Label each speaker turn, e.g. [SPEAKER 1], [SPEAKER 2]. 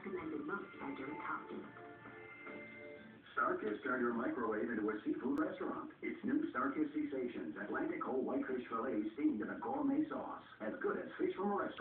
[SPEAKER 1] recommended most by Joey Thompson.
[SPEAKER 2] Starkist turned her microwave into a seafood restaurant. It's new Starkist Sensations Atlantic whole whitefish fillet steamed in a gourmet sauce. As good as fish from a restaurant.